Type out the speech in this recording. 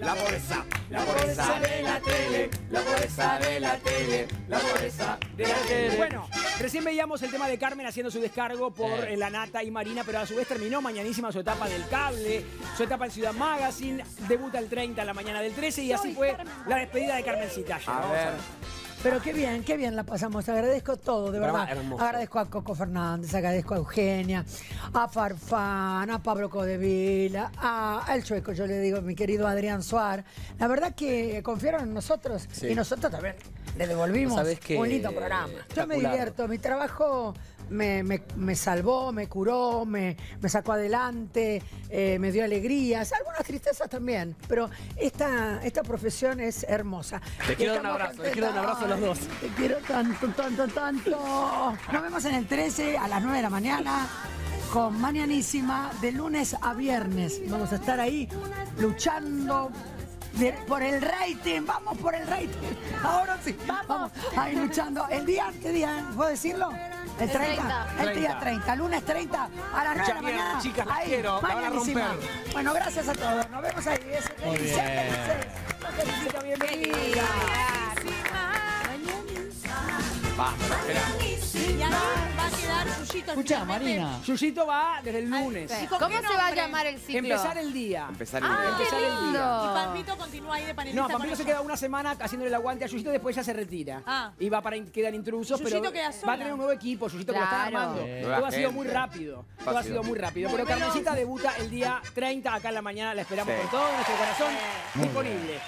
la pobreza, la pobreza de la tele, la pobreza de la tele, la pobreza de la tele. Bueno, recién veíamos el tema de Carmen haciendo su descargo por Eh. la Nata y Marina, pero a su vez terminó mañanísima su etapa del cable, su etapa en Ciudad Magazine, debuta el 30 en la mañana del 13 y así fue la despedida de Carmencita. ayer. A Vamos ver. Pero qué bien, qué bien la pasamos. Agradezco todo, de verdad. hermoso. Agradezco a Coco Fernández, agradezco a Eugenia, a Farfán, a Pablo Codevila, a El Chueco, yo le digo, mi querido Adrián Suar. La verdad que confiaron en nosotros Sí. y nosotros también le devolvimos ¿Sabés qué? un lindo programa. Yo me divierto, mi trabajo me, me- me salvó, me curó, me, me sacó adelante, eh, me dio alegrías, algunas tristezas también, pero esta, esta profesión es hermosa. Y quiero dar un abrazo, les quiero dar un abrazo a los dos. Te quiero tanto, tanto, tanto. Nos vemos en el 13 a las 9 de la mañana con Mañanísima de lunes a viernes. Vamos a estar ahí luchando de- por el rating. Vamos por el rating. Ahora sí. Vamos. Ahí luchando. El día, ¿qué día? ¿Puedo decirlo? El 30. El día 30. Lunes 30 a las 9 de la mañana. chicas, las Ahí, quiero, la van a Mañanísima. romper. Bueno, gracias a todos. Nos vemos ahí. Es Muy bien. Felicito. Y va a quedar Yuyito. Escucha, finalmente. Marina. Yuyito va desde el lunes. ¿Y con ¿Cómo se va a llamar el ciclo? Empezar el día. Empezar el Ah, día. qué Empezar el día. Y. Palmito continúa ahí de panelista. No, Pampito se ella. queda una semana haciéndole el aguante a Yuyito, después ya se retira. Ah. Y va para quedar intrusos, pero queda va a tener un nuevo equipo, Yuyito que lo está armando. Eh. Todo ha sido muy rápido. Todo ha sido muy rápido. Muy Pero. Carmencita debuta el día 30 acá en la mañana, la esperamos Sí. con todo nuestro corazón disponible.